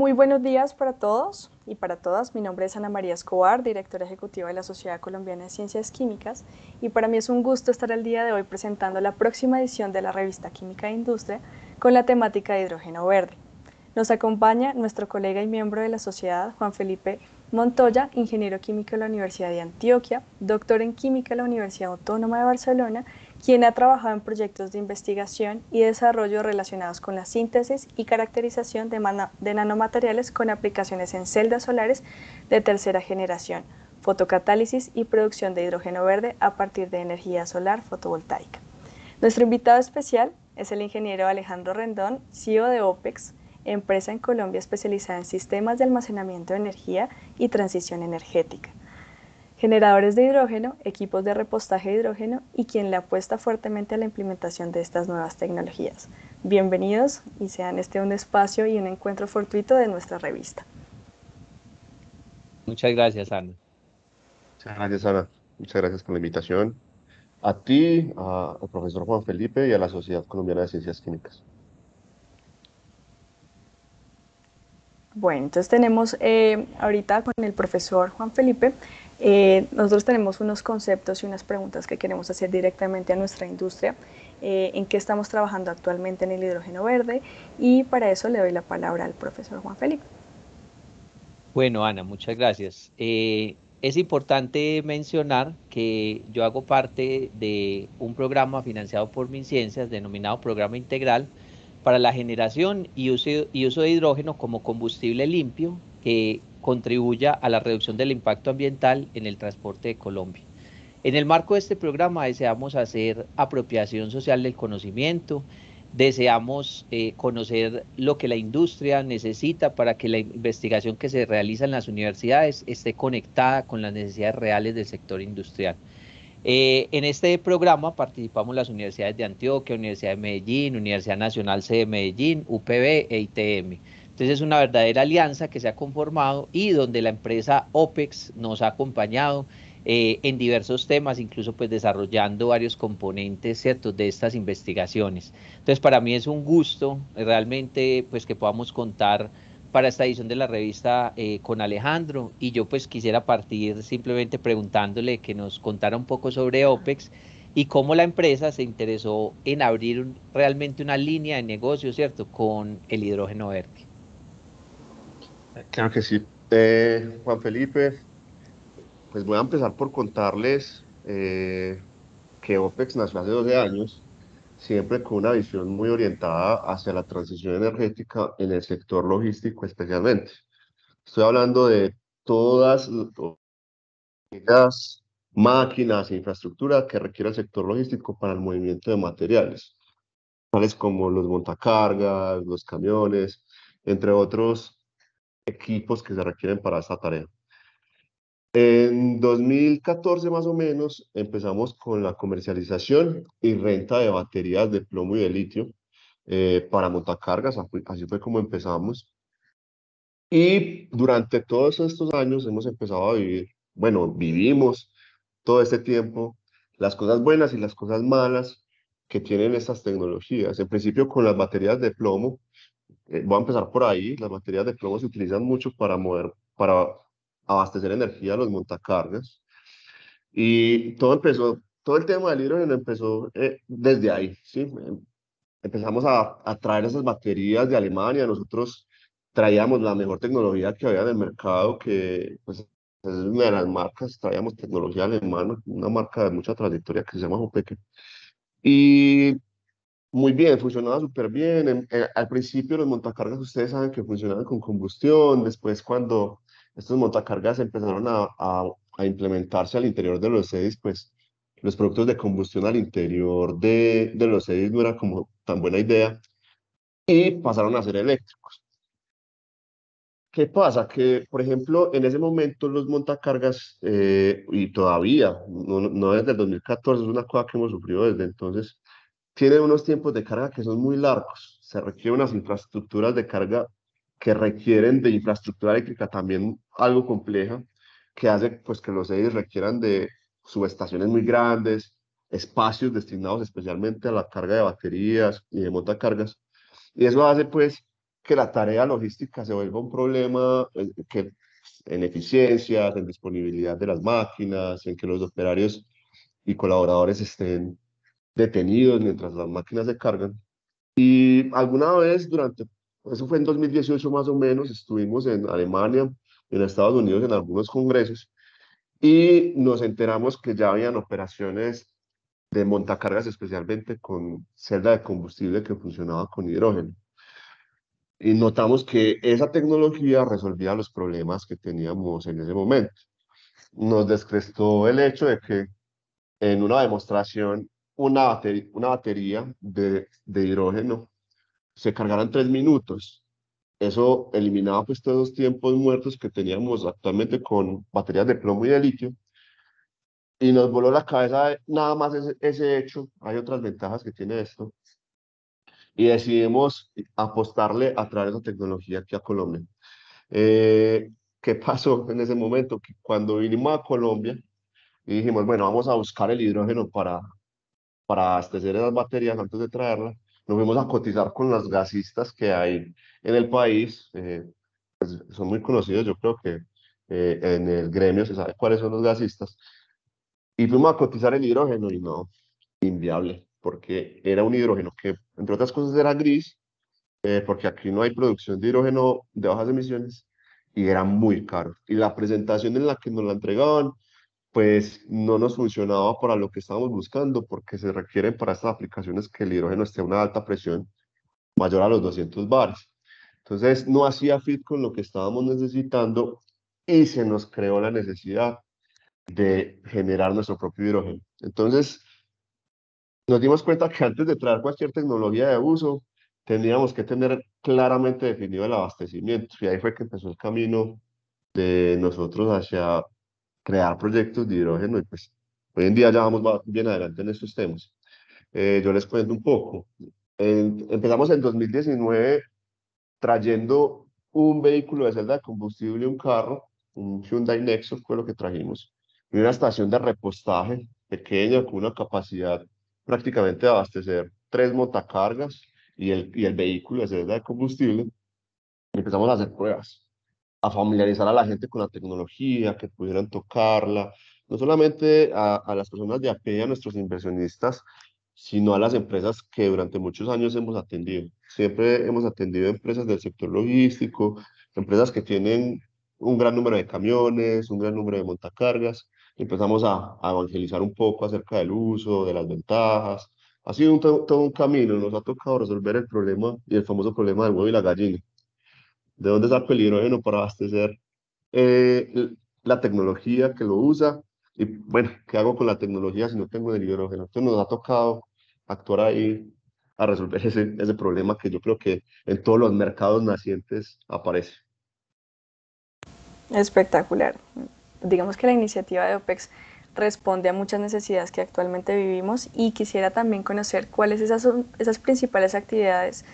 Muy buenos días para todos y para todas. Mi nombre es Ana María Escobar, directora ejecutiva de la Sociedad Colombiana de Ciencias Químicas y para mí es un gusto estar el día de hoy presentando la próxima edición de la revista Química e Industria con la temática de hidrógeno verde. Nos acompaña nuestro colega y miembro de la sociedad, Juan Felipe Montoya, ingeniero químico de la Universidad de Antioquia, doctor en química de la Universidad Autónoma de Barcelona quien ha trabajado en proyectos de investigación y desarrollo relacionados con la síntesis y caracterización de, nanomateriales con aplicaciones en celdas solares de tercera generación, fotocatálisis y producción de hidrógeno verde a partir de energía solar fotovoltaica. Nuestro invitado especial es el ingeniero Alejandro Rendón, CEO de OPEX, empresa en Colombia especializada en sistemas de almacenamiento de energía y transición energética generadores de hidrógeno, equipos de repostaje de hidrógeno y quien le apuesta fuertemente a la implementación de estas nuevas tecnologías. Bienvenidos y sean este un espacio y un encuentro fortuito de nuestra revista. Muchas gracias, Ana. Muchas gracias, Ana. Muchas gracias por la invitación. A ti, al profesor Juan Felipe y a la Sociedad Colombiana de Ciencias Químicas. Bueno, entonces tenemos eh, ahorita con el profesor Juan Felipe eh, nosotros tenemos unos conceptos y unas preguntas que queremos hacer directamente a nuestra industria, eh, en qué estamos trabajando actualmente en el hidrógeno verde y para eso le doy la palabra al profesor Juan Felipe. Bueno, Ana, muchas gracias. Eh, es importante mencionar que yo hago parte de un programa financiado por MinCiencias denominado Programa Integral para la generación y uso, y uso de hidrógeno como combustible limpio que contribuya a la reducción del impacto ambiental en el transporte de Colombia. En el marco de este programa deseamos hacer apropiación social del conocimiento, deseamos eh, conocer lo que la industria necesita para que la investigación que se realiza en las universidades esté conectada con las necesidades reales del sector industrial. Eh, en este programa participamos las universidades de Antioquia, Universidad de Medellín, Universidad Nacional C de Medellín, UPB e ITM. Entonces es una verdadera alianza que se ha conformado y donde la empresa OPEX nos ha acompañado eh, en diversos temas, incluso pues desarrollando varios componentes ciertos de estas investigaciones. Entonces para mí es un gusto realmente pues que podamos contar para esta edición de la revista eh, con Alejandro y yo pues quisiera partir simplemente preguntándole que nos contara un poco sobre OPEX y cómo la empresa se interesó en abrir realmente una línea de negocio, ¿cierto?, con el hidrógeno verde. Claro que sí. Eh, Juan Felipe, pues voy a empezar por contarles eh, que OPEX nació hace 12 años, siempre con una visión muy orientada hacia la transición energética en el sector logístico especialmente. Estoy hablando de todas las máquinas e infraestructura que requiere el sector logístico para el movimiento de materiales, tales como los montacargas, los camiones, entre otros equipos que se requieren para esta tarea. En 2014 más o menos empezamos con la comercialización y renta de baterías de plomo y de litio eh, para montacargas, así fue como empezamos. Y durante todos estos años hemos empezado a vivir, bueno, vivimos todo este tiempo las cosas buenas y las cosas malas que tienen estas tecnologías. En principio con las baterías de plomo, eh, voy a empezar por ahí. Las baterías de plomo se utilizan mucho para mover, para abastecer energía a los montacargas. Y todo empezó, todo el tema del hidrógeno empezó eh, desde ahí, ¿sí? Em, empezamos a, a, traer esas baterías de Alemania. Nosotros traíamos la mejor tecnología que había en el mercado, que pues, es una de las marcas, traíamos tecnología alemana, una marca de mucha trayectoria que se llama Hopeke. Y muy bien, funcionaba súper bien. Eh, al principio los montacargas, ustedes saben que funcionaban con combustión. Después, cuando estos montacargas empezaron a, a, implementarse al interior de los EDIs, pues los productos de combustión al interior de, de los EDIs no era como tan buena idea y pasaron a ser eléctricos. ¿Qué pasa? Que, por ejemplo, en ese momento los montacargas, eh, y todavía, no, no desde el 2014, es una cosa que hemos sufrido desde entonces, tiene unos tiempos de carga que son muy largos. Se requieren unas infraestructuras de carga que requieren de infraestructura eléctrica también algo compleja, que hace pues, que los EDIs requieran de subestaciones muy grandes, espacios destinados especialmente a la carga de baterías y de montacargas. Y eso hace pues que la tarea logística se vuelva un problema eh, que, en eficiencias, en disponibilidad de las máquinas, en que los operarios y colaboradores estén detenidos mientras las máquinas se cargan. Y alguna vez durante, eso fue en 2018 más o menos, estuvimos en Alemania, en Estados Unidos en algunos congresos y nos enteramos que ya habían operaciones de montacargas especialmente con celda de combustible que funcionaba con hidrógeno. Y notamos que esa tecnología resolvía los problemas que teníamos en ese momento. Nos descrestó el hecho de que en una demostración una batería, una batería de, de hidrógeno se cargara en tres minutos. Eso eliminaba pues todos los tiempos muertos que teníamos actualmente con baterías de plomo y de litio y nos voló la cabeza nada más ese, ese, hecho. Hay otras ventajas que tiene esto. Y decidimos apostarle a través de esa tecnología aquí a Colombia. Eh, ¿Qué pasó en ese momento? Cuando vinimos a Colombia y dijimos, bueno, vamos a buscar el hidrógeno para, para abastecer esas baterías antes de traerlas, nos fuimos a cotizar con las gasistas que hay en el país. Eh, pues, son muy conocidos, yo creo que eh, en el gremio se sabe cuáles son los gasistas y fuimos a cotizar el hidrógeno y no, inviable, porque era un hidrógeno que, entre otras cosas, era gris, eh, porque aquí no hay producción de hidrógeno de bajas emisiones, y era muy caro. Y la presentación en la que nos la entregaban, pues no nos funcionaba para lo que estábamos buscando, porque se requieren para estas aplicaciones que el hidrógeno esté a una alta presión mayor a los 200 bares. Entonces no hacía fit con lo que estábamos necesitando y se nos creó la necesidad de generar nuestro propio hidrógeno. Entonces, nos dimos cuenta que antes de traer cualquier tecnología de uso, tendríamos que tener claramente definido el abastecimiento. Y ahí fue que empezó el camino de nosotros hacia crear proyectos de hidrógeno. Y pues hoy en día ya vamos bien adelante en estos temas. Eh, yo les cuento un poco. empezamos en 2019 trayendo un vehículo de celda de combustible, un carro, un Hyundai Nexo fue lo que trajimos y una estación de repostaje pequeña con una capacidad prácticamente de abastecer tres montacargas y el, y el vehículo de celda de combustible. Empezamos a hacer pruebas, a familiarizar a la gente con la tecnología, que pudieran tocarla, no solamente a, a las personas de AP, a nuestros inversionistas, sino a las empresas que durante muchos años hemos atendido. Siempre hemos atendido empresas del sector logístico, empresas que tienen un gran número de camiones, un gran número de montacargas, empezamos a, evangelizar un poco acerca del uso, de las ventajas. Ha sido todo un camino, nos ha tocado resolver el problema y el famoso problema del huevo y la gallina. ¿De dónde saco el hidrógeno para abastecer eh, la tecnología que lo usa? Y bueno, ¿qué hago con la tecnología si no tengo el hidrógeno? Entonces nos ha tocado actuar ahí a resolver ese, ese problema que yo creo que en todos los mercados nacientes aparece. Espectacular digamos que la iniciativa de OPEX responde a muchas necesidades que actualmente vivimos y quisiera también conocer cuáles esas son esas principales actividades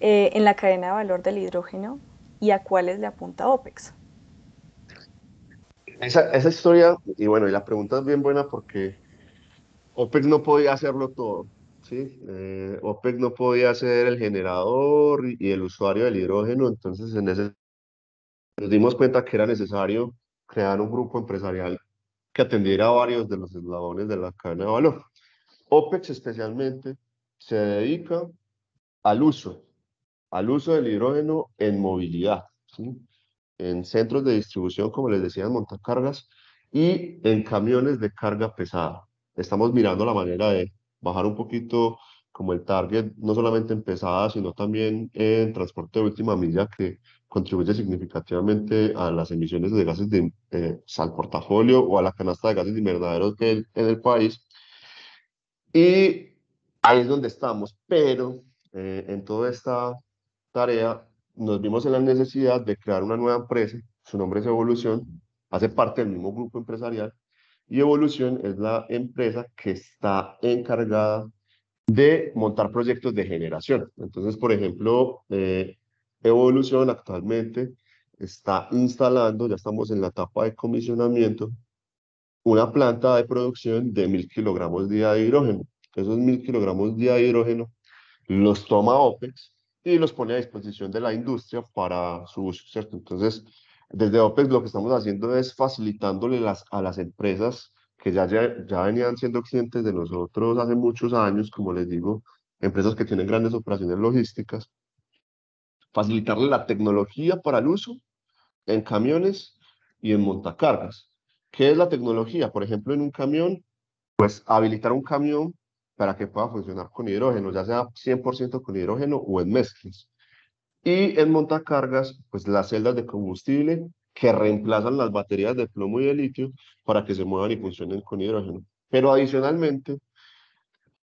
eh, en la cadena de valor del hidrógeno y a cuáles le apunta OPEX. Esa, historia, y bueno, y la pregunta es bien buena porque OPEX no podía hacerlo todo. ¿sí? Eh, OPEX no podía ser el generador y, y el usuario del hidrógeno, entonces en ese nos dimos cuenta que era necesario crear un grupo empresarial que atendiera a varios de los eslabones de la cadena de valor. OPEX especialmente se dedica al uso, al uso del hidrógeno en movilidad, en centros de distribución, como les decía, en montacargas y en camiones de carga pesada. Estamos mirando la manera de bajar un poquito como el target, no solamente en pesada, sino también en transporte de última milla, que contribuye significativamente a las emisiones de gases de, eh, al portafolio o a la canasta de gases invernaderos que en el país. Y ahí es donde estamos, pero eh, en toda esta tarea nos vimos en la necesidad de crear una nueva empresa, su nombre es Evolución, hace parte del mismo grupo empresarial, y Evolución es la empresa que está encargada de montar proyectos de generación. Entonces, por ejemplo, eh, Evolución actualmente está instalando, ya estamos en la etapa de comisionamiento, una planta de producción de mil kilogramos día de hidrógeno. Esos mil kilogramos día de hidrógeno los toma OPEX y los pone a disposición de la industria para su uso, ¿cierto? Entonces, desde OPEX lo que estamos haciendo es facilitándole las, a las empresas que ya, ya, venían siendo clientes de nosotros hace muchos años, como les digo, empresas que tienen grandes operaciones logísticas, facilitarle la tecnología para el uso en camiones y en montacargas. ¿Qué es la tecnología? Por ejemplo, en un camión, pues habilitar un camión para que pueda funcionar con hidrógeno, ya sea 100% con hidrógeno o en mezclas. Y en montacargas, pues las celdas de combustible que reemplazan las baterías de plomo y de litio para que se muevan y funcionen con hidrógeno. Pero adicionalmente,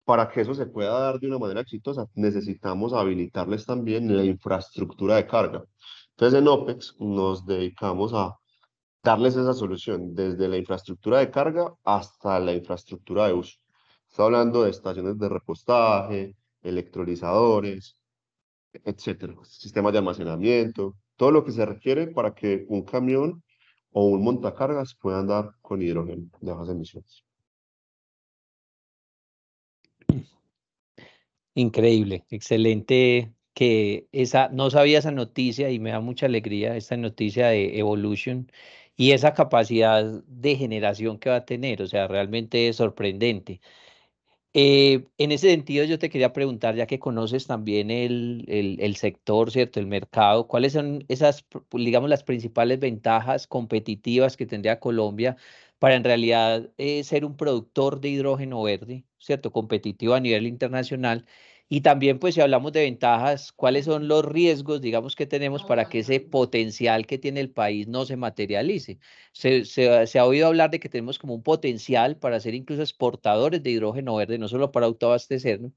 para que eso se pueda dar de una manera exitosa, necesitamos habilitarles también la infraestructura de carga. Entonces, en OPEX nos dedicamos a darles esa solución, desde la infraestructura de carga hasta la infraestructura de uso. Está hablando de estaciones de repostaje, electrolizadores, etcétera, sistemas de almacenamiento, todo lo que se requiere para que un camión o un montacargas pueda andar con hidrógeno de bajas emisiones. Increíble, excelente que esa, no sabía esa noticia y me da mucha alegría esta noticia de Evolution y esa capacidad de generación que va a tener, o sea, realmente es sorprendente. Eh, en ese sentido, yo te quería preguntar, ya que conoces también el, el, sector, ¿cierto? El mercado, ¿cuáles son esas, digamos, las principales ventajas competitivas que tendría Colombia para en realidad eh, ser un productor de hidrógeno verde, ¿cierto? Competitivo a nivel internacional y también, pues, si hablamos de ventajas, ¿cuáles son los riesgos, digamos, que tenemos para que ese potencial que tiene el país no se materialice? Se, se, ha oído hablar de que tenemos como un potencial para ser incluso exportadores de hidrógeno verde, no solo para autoabastecernos,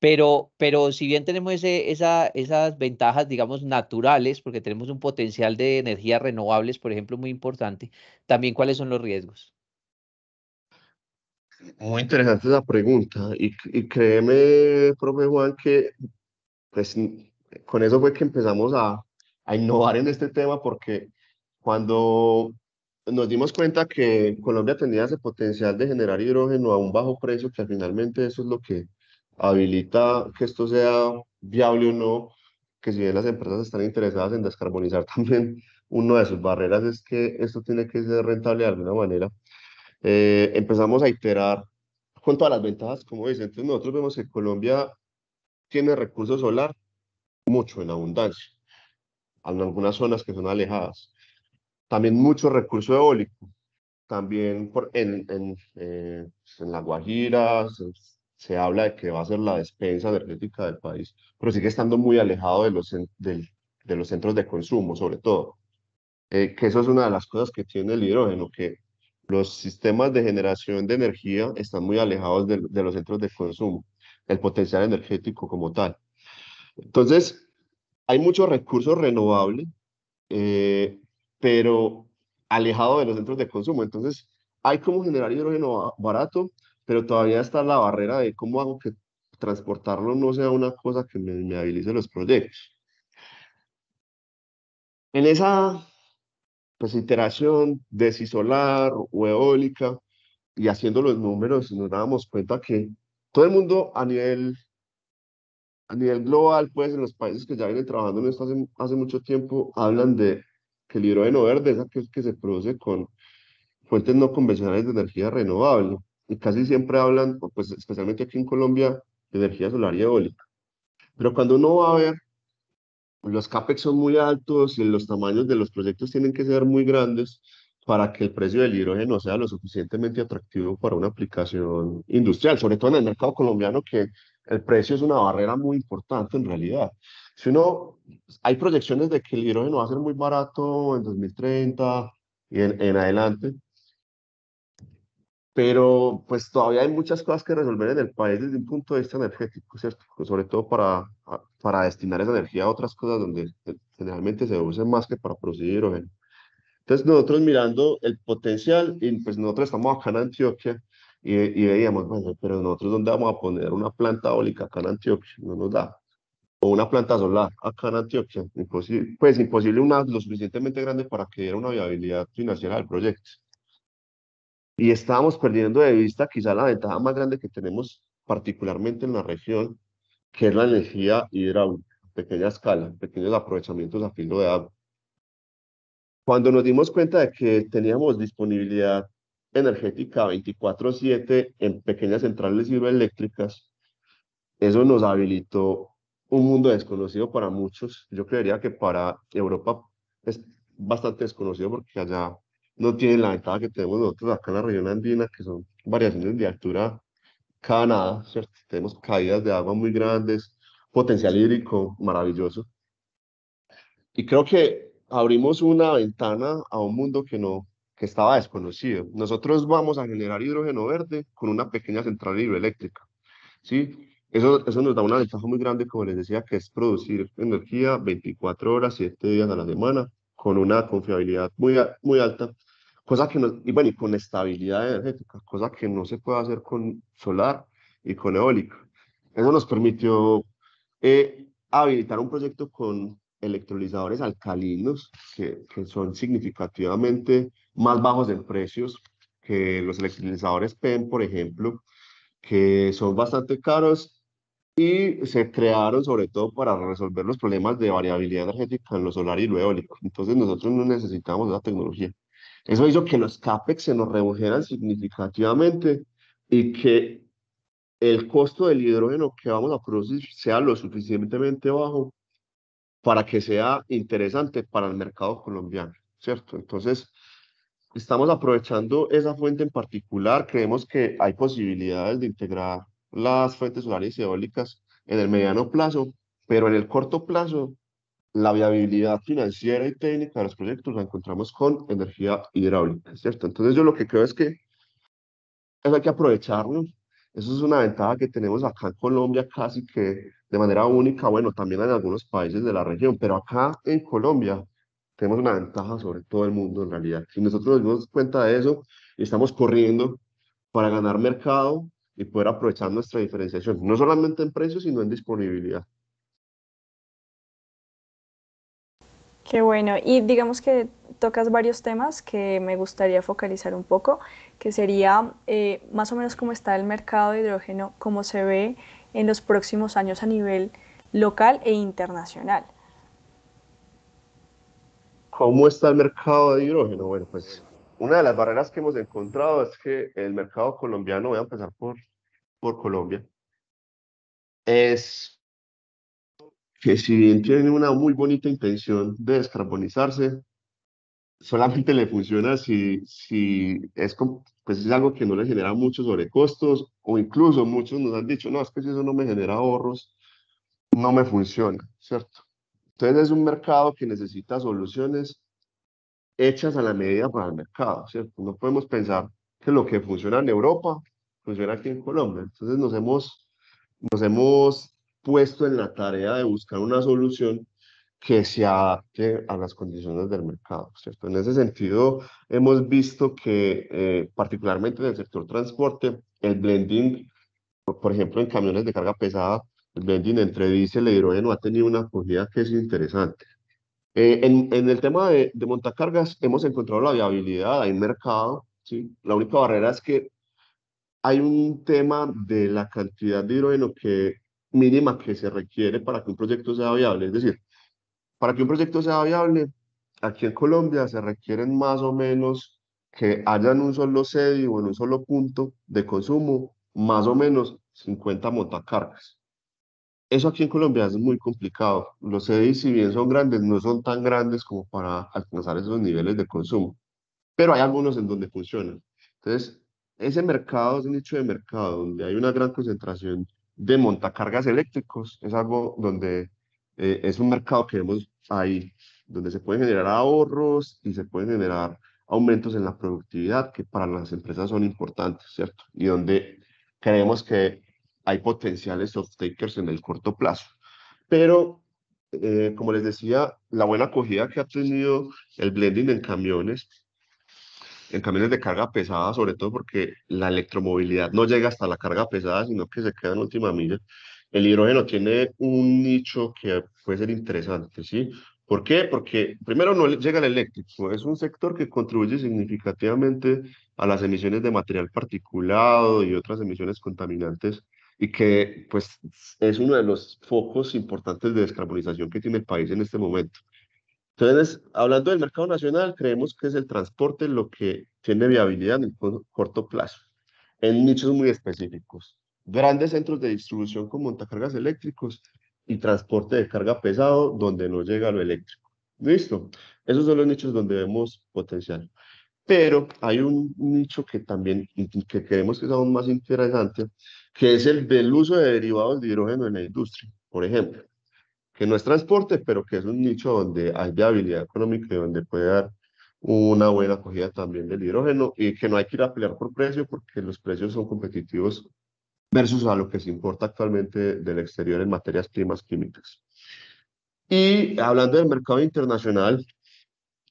pero, pero si bien tenemos ese, esa, esas ventajas, digamos, naturales, porque tenemos un potencial de energías renovables, por ejemplo, muy importante, también cuáles son los riesgos. Muy interesante esa pregunta y, y créeme, profe Juan, que pues con eso fue que empezamos a, a innovar en este tema porque cuando nos dimos cuenta que Colombia tenía ese potencial de generar hidrógeno a un bajo precio, que finalmente eso es lo que habilita que esto sea viable o no, que si bien las empresas están interesadas en descarbonizar también, una de sus barreras es que esto tiene que ser rentable de alguna manera. Eh, empezamos a iterar con todas las ventajas, como dicen. Entonces nosotros vemos que Colombia tiene recursos solar mucho en abundancia, en algunas zonas que son alejadas. También mucho recurso eólico, también por, en, en, eh, en La Guajira se, habla de que va a ser la despensa energética del país, pero sigue estando muy alejado de los, de, de los centros de consumo, sobre todo. Eh, que eso es una de las cosas que tiene el hidrógeno, que los sistemas de generación de energía están muy alejados de, los centros de consumo, el potencial energético como tal. Entonces, hay muchos recursos renovables, eh, pero alejado de los centros de consumo. Entonces, hay cómo generar hidrógeno barato, pero todavía está la barrera de cómo hago que transportarlo no sea una cosa que me, me habilice los proyectos. En esa pues iteración de si solar o eólica y haciendo los números nos dábamos cuenta que todo el mundo a nivel a nivel global, pues en los países que ya vienen trabajando en esto hace, hace mucho tiempo, hablan de que el hidrógeno verde es aquel que se produce con fuentes no convencionales de energía renovable. Y casi siempre hablan, pues especialmente aquí en Colombia, de energía solar y eólica. Pero cuando uno va a ver los CAPEX son muy altos y los tamaños de los proyectos tienen que ser muy grandes para que el precio del hidrógeno sea lo suficientemente atractivo para una aplicación industrial, sobre todo en el mercado colombiano, que el precio es una barrera muy importante en realidad. Si uno, hay proyecciones de que el hidrógeno va a ser muy barato en 2030 y en, en adelante, pero pues todavía hay muchas cosas que resolver en el país desde un punto de vista energético, ¿cierto? Sobre todo para, para destinar esa energía a otras cosas donde generalmente se usa más que para producir hidrógeno. Entonces nosotros mirando el potencial, y pues nosotros estamos acá en Antioquia, y, y veíamos, bueno, pero nosotros dónde vamos a poner una planta eólica acá en Antioquia, no nos da. O una planta solar acá en Antioquia, imposible, pues imposible una lo suficientemente grande para que diera una viabilidad financiera del proyecto y estábamos perdiendo de vista quizá la ventaja más grande que tenemos particularmente en la región, que es la energía hidráulica. pequeña escala, pequeños aprovechamientos a filo de agua. Cuando nos dimos cuenta de que teníamos disponibilidad energética 24/7 en pequeñas centrales hidroeléctricas, eso nos habilitó un mundo desconocido para muchos. Yo creería que para Europa es bastante desconocido porque allá no tienen la ventaja que tenemos nosotros acá en la región andina, que son variaciones de altura cada nada, ¿cierto? Tenemos caídas de agua muy grandes, potencial hídrico maravilloso. Y creo que abrimos una ventana a un mundo que no que estaba desconocido. Nosotros vamos a generar hidrógeno verde con una pequeña central hidroeléctrica, ¿sí? Eso, eso nos da una ventaja muy grande, como les decía, que es producir energía 24 horas, 7 días a la semana, con una confiabilidad muy, muy alta, cosa que no, y bueno, y con estabilidad energética, cosa que no se puede hacer con solar y con eólica. Eso nos permitió eh, habilitar un proyecto con electrolizadores alcalinos que, que son significativamente más bajos en precios que los electrolizadores PEM, por ejemplo, que son bastante caros y se crearon sobre todo para resolver los problemas de variabilidad energética en lo solar y lo eólico. Entonces nosotros no necesitamos esa tecnología. Eso hizo que los CAPEX se nos redujeran significativamente y que el costo del hidrógeno que vamos a producir sea lo suficientemente bajo para que sea interesante para el mercado colombiano, ¿cierto? Entonces, estamos aprovechando esa fuente en particular, creemos que hay posibilidades de integrar las fuentes solares y eólicas en el mediano plazo, pero en el corto plazo la viabilidad financiera y técnica de los proyectos la encontramos con energía hidráulica, ¿cierto? Entonces yo lo que creo es que eso hay que aprovecharlo. Eso es una ventaja que tenemos acá en Colombia casi que de manera única, bueno, también en algunos países de la región, pero acá en Colombia tenemos una ventaja sobre todo el mundo en realidad. Si nosotros nos damos cuenta de eso y estamos corriendo para ganar mercado y poder aprovechar nuestra diferenciación, no solamente en precios, sino en disponibilidad. Qué bueno. Y digamos que tocas varios temas que me gustaría focalizar un poco, que sería eh, más o menos cómo está el mercado de hidrógeno, cómo se ve en los próximos años a nivel local e internacional. ¿Cómo está el mercado de hidrógeno? Bueno, pues una de las barreras que hemos encontrado es que el mercado colombiano, voy a empezar por, por Colombia, es que si bien tiene una muy bonita intención de descarbonizarse, solamente le funciona si, si es, pues es algo que no le genera muchos sobrecostos o incluso muchos nos han dicho, no, es que si eso no me genera ahorros, no me funciona, ¿cierto? Entonces es un mercado que necesita soluciones hechas a la medida para el mercado, ¿cierto? No podemos pensar que lo que funciona en Europa funciona aquí en Colombia. Entonces nos hemos, nos hemos puesto en la tarea de buscar una solución que se adapte a las condiciones del mercado, ¿cierto? En ese sentido, hemos visto que, eh, particularmente en el sector transporte, el blending, por, ejemplo, en camiones de carga pesada, el blending entre diésel e hidrógeno ha tenido una acogida que es interesante. Eh, en, en, el tema de, de, montacargas, hemos encontrado la viabilidad, hay mercado, ¿sí? La única barrera es que hay un tema de la cantidad de hidrógeno que mínima que se requiere para que un proyecto sea viable. Es decir, para que un proyecto sea viable, aquí en Colombia se requieren más o menos que hayan un solo sede o en un solo punto de consumo, más o menos 50 montacargas. Eso aquí en Colombia es muy complicado. Los CDI, si bien son grandes, no son tan grandes como para alcanzar esos niveles de consumo. Pero hay algunos en donde funcionan. Entonces, ese mercado, ese nicho de mercado donde hay una gran concentración de montacargas eléctricos es algo donde eh, es un mercado que vemos ahí, donde se pueden generar ahorros y se pueden generar aumentos en la productividad que para las empresas son importantes, ¿cierto? Y donde creemos que hay potenciales off-takers en el corto plazo. Pero, eh, como les decía, la buena acogida que ha tenido el blending en camiones en camiones de carga pesada, sobre todo porque la electromovilidad no llega hasta la carga pesada, sino que se queda en última milla. El hidrógeno tiene un nicho que puede ser interesante, ¿sí? ¿Por qué? Porque primero no llega el eléctrico, es un sector que contribuye significativamente a las emisiones de material particulado y otras emisiones contaminantes y que pues es uno de los focos importantes de descarbonización que tiene el país en este momento. Entonces, hablando del mercado nacional, creemos que es el transporte lo que tiene viabilidad en el corto plazo, en nichos muy específicos. Grandes centros de distribución con montacargas eléctricos y transporte de carga pesado donde no llega lo eléctrico. ¿Listo? Esos son los nichos donde vemos potencial. Pero hay un nicho que también que queremos que sea aún más interesante, que es el del uso de derivados de hidrógeno en la industria, por ejemplo, que no es transporte, pero que es un nicho donde hay viabilidad económica y donde puede dar una buena acogida también del hidrógeno y que no hay que ir a pelear por precio porque los precios son competitivos versus a lo que se importa actualmente del exterior en materias primas químicas. Y hablando del mercado internacional,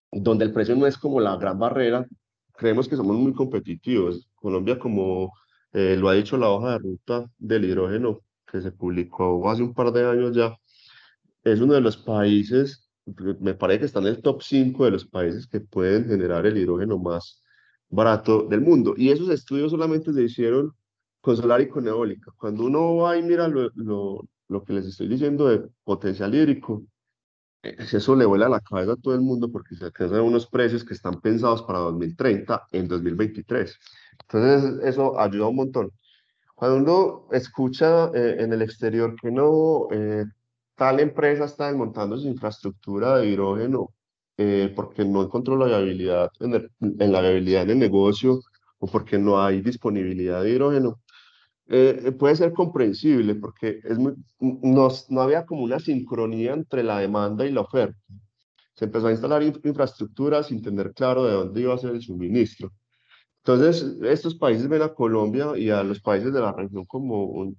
donde el precio no es como la gran barrera, creemos que somos muy competitivos. Colombia, como eh, lo ha dicho la hoja de ruta del hidrógeno que se publicó hace un par de años ya, es uno de los países, me parece que está en el top 5 de los países que pueden generar el hidrógeno más barato del mundo. Y esos estudios solamente se hicieron con solar y con eólica. Cuando uno va y mira lo, lo, lo que les estoy diciendo de potencial hídrico, eso le vuela la cabeza a todo el mundo porque se alcanzan unos precios que están pensados para 2030 en 2023. Entonces, eso ayuda un montón. Cuando uno escucha eh, en el exterior que no, eh, tal empresa está desmontando su infraestructura de hidrógeno porque no encontró la viabilidad en, en la viabilidad del negocio o porque no hay disponibilidad de hidrógeno, eh, eh, puede ser comprensible porque no, había como una sincronía entre la demanda y la oferta. Se empezó a instalar infraestructura sin tener claro de dónde iba a ser el suministro. Entonces, estos países ven a Colombia y a los países de la región como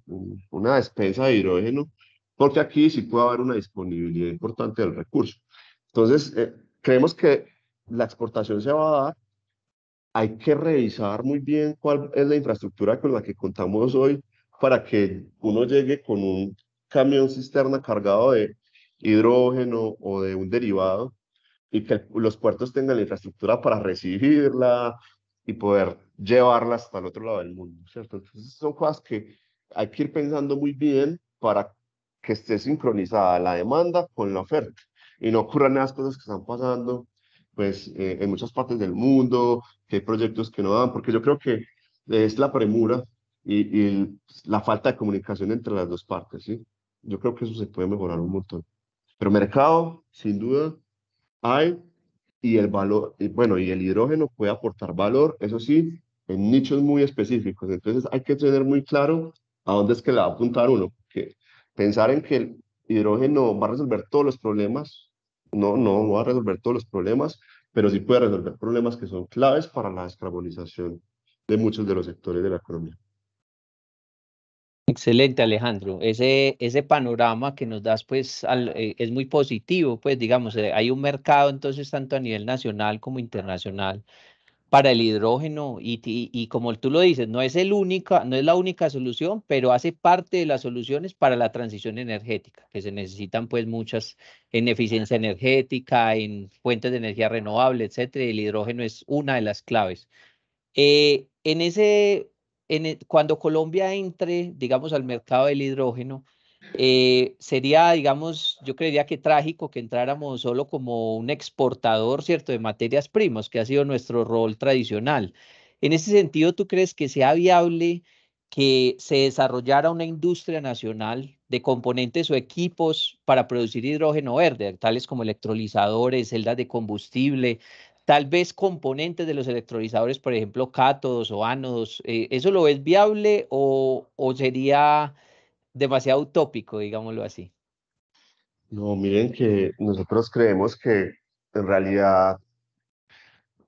una despensa de hidrógeno, porque aquí sí puede haber una disponibilidad importante del recurso. Entonces, eh, creemos que la exportación se va a dar hay que revisar muy bien cuál es la infraestructura con la que contamos hoy para que uno llegue con un camión cisterna cargado de hidrógeno o de un derivado y que los puertos tengan la infraestructura para recibirla y poder llevarla hasta el otro lado del mundo, ¿cierto? Entonces son cosas que hay que ir pensando muy bien para que esté sincronizada la demanda con la oferta y no ocurran esas cosas que están pasando pues eh, en muchas partes del mundo, que hay proyectos que no dan, porque yo creo que es la premura y, la falta de comunicación entre las dos partes, ¿sí? Yo creo que eso se puede mejorar un montón. Pero mercado, sin duda, hay y el valor, y bueno, y el hidrógeno puede aportar valor, eso sí, en nichos muy específicos. Entonces hay que tener muy claro a dónde es que le va a apuntar uno. Pensar en que el hidrógeno va a resolver todos los problemas no, no, va a resolver todos los problemas, pero sí puede resolver problemas que son claves para la descarbonización de muchos de los sectores de la economía. Excelente, Alejandro. Ese, ese panorama que nos das, pues, eh, es muy positivo, pues, digamos, eh, hay un mercado, entonces, tanto a nivel nacional como internacional, para el hidrógeno y, y, como tú lo dices, no es, el única, no es la única solución, pero hace parte de las soluciones para la transición energética, que se necesitan pues muchas en eficiencia energética, en fuentes de energía renovable, etcétera, y el hidrógeno es una de las claves. Eh, en ese, en e, cuando Colombia entre, digamos, al mercado del hidrógeno, eh, sería, digamos, yo creería que trágico que entráramos solo como un exportador, ¿cierto?, de materias primas, que ha sido nuestro rol tradicional. En ese sentido, ¿tú crees que sea viable que se desarrollara una industria nacional de componentes o equipos para producir hidrógeno verde, tales como electrolizadores, celdas de combustible, tal vez componentes de los electrolizadores, por ejemplo, cátodos o ánodos? Eh, ¿Eso lo ves viable o, o sería demasiado utópico, digámoslo así. No, miren que nosotros creemos que en realidad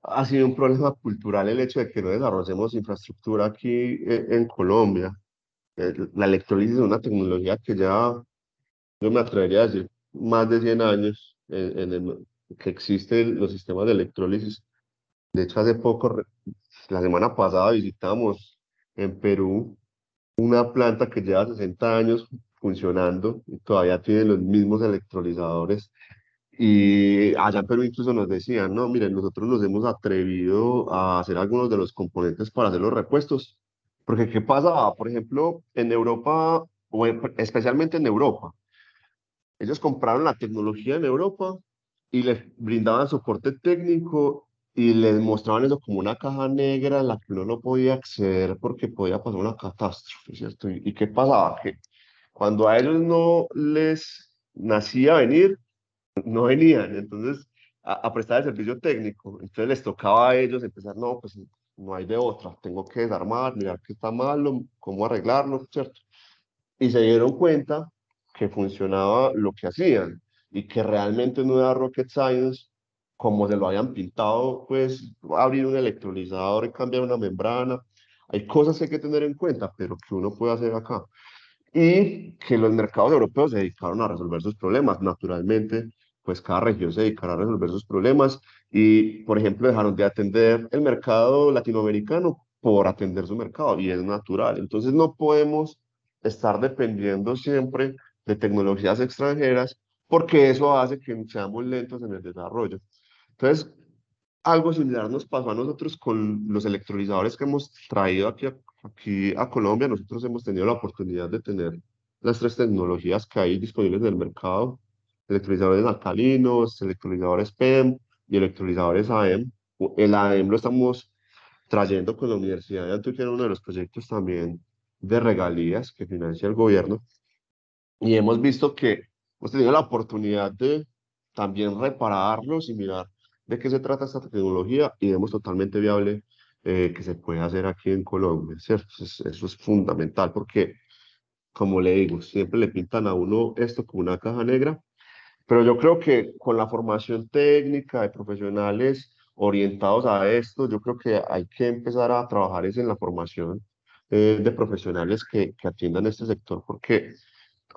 ha sido un problema cultural el hecho de que no desarrollemos infraestructura aquí eh, en Colombia. Eh, la electrólisis es una tecnología que ya, yo me atrevería a decir, más de 100 años en, el, que existen los sistemas de electrólisis. De hecho, hace poco, la semana pasada visitamos en Perú una planta que lleva 60 años funcionando y todavía tiene los mismos electrolizadores. Y allá en Perú incluso nos decían, no, miren, nosotros nos hemos atrevido a hacer algunos de los componentes para hacer los repuestos Porque ¿qué pasaba? Por ejemplo, en Europa, o especialmente en Europa, ellos compraron la tecnología en Europa y les brindaban soporte técnico y les mostraban eso como una caja negra en la que uno no podía acceder porque podía pasar una catástrofe, ¿cierto? ¿Y, y qué pasaba? Que cuando a ellos no les nacía venir, no venían. Entonces, a, prestar el servicio técnico. Entonces les tocaba a ellos empezar, no, pues no hay de otra, tengo que desarmar, mirar qué está malo, cómo arreglarlo, ¿cierto? Y se dieron cuenta que funcionaba lo que hacían y que realmente no era rocket science como se lo habían pintado, pues abrir un electrolizador y cambiar una membrana. Hay cosas que hay que tener en cuenta, pero que uno puede hacer acá. Y que los mercados europeos se dedicaron a resolver sus problemas. Naturalmente, pues cada región se dedicará a resolver sus problemas y, por ejemplo, dejaron de atender el mercado latinoamericano por atender su mercado y es natural. Entonces no podemos estar dependiendo siempre de tecnologías extranjeras porque eso hace que seamos lentos en el desarrollo. Entonces, algo similar nos pasó a nosotros con los electrolizadores que hemos traído aquí aquí a Colombia. Nosotros hemos tenido la oportunidad de tener las tres tecnologías que hay disponibles en el mercado electrolizadores alcalinos, electrolizadores PEM y electrolizadores AM. El AM lo estamos trayendo con la Universidad de Antioquia uno de los proyectos también de regalías que financia el gobierno. Y hemos visto que hemos tenido la oportunidad de también repararlos y mirar de qué se trata esta tecnología y vemos totalmente viable eh, que se puede hacer aquí en Colombia, ¿cierto? Eso es, eso es fundamental porque, como le digo, siempre le pintan a uno esto como una caja negra pero yo creo que con la formación técnica de profesionales orientados a esto, yo creo que hay que empezar a trabajar es en la formación eh, de profesionales que, que atiendan este sector, porque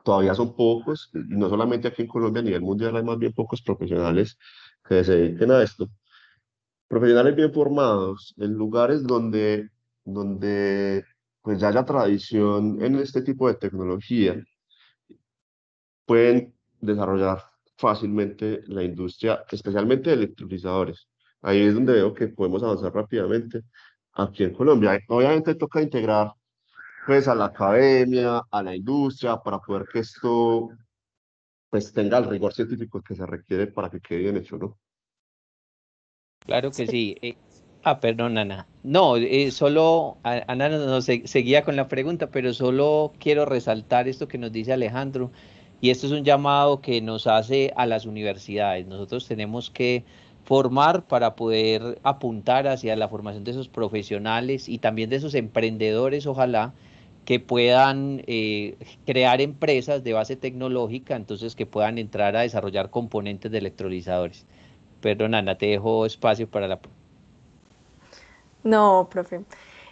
todavía son pocos, no solamente aquí en Colombia, a nivel mundial hay más bien pocos profesionales que se dediquen a esto. Profesionales bien formados en lugares donde, donde pues ya haya tradición en este tipo de tecnología, pueden desarrollar fácilmente la industria, especialmente de electrolizadores. Ahí es donde veo que podemos avanzar rápidamente aquí en Colombia. Obviamente toca integrar pues a la academia, a la industria, para poder que esto pues tenga el rigor científico que se requiere para que quede bien hecho, ¿no? Claro que sí. Eh, ah, perdón, Ana. No, eh, solo Ana nos seguía con la pregunta, pero solo quiero resaltar esto que nos dice Alejandro y esto es un llamado que nos hace a las universidades. Nosotros tenemos que formar para poder apuntar hacia la formación de esos profesionales y también de esos emprendedores, ojalá, que puedan eh, crear empresas de base tecnológica, entonces que puedan entrar a desarrollar componentes de electrolizadores. Perdón, Ana, te dejo espacio para la... No, profe.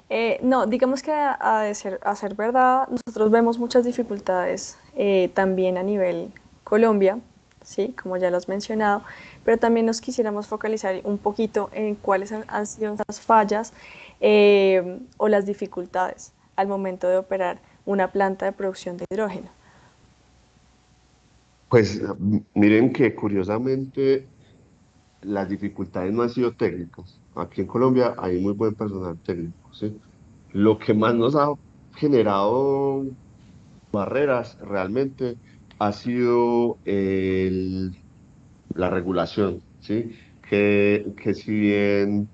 Eh, no, digamos que a, ser, a, ser, verdad, nosotros vemos muchas dificultades eh, también a nivel Colombia, ¿sí? como ya lo has mencionado, pero también nos quisiéramos focalizar un poquito en cuáles han, sido las fallas o las dificultades al momento de operar una planta de producción de hidrógeno. Pues miren que curiosamente las dificultades no han sido técnicas. Aquí en Colombia hay muy buen personal técnico lo que más nos ha generado barreras realmente ha sido la regulación, ¿sí? Que, que si bien,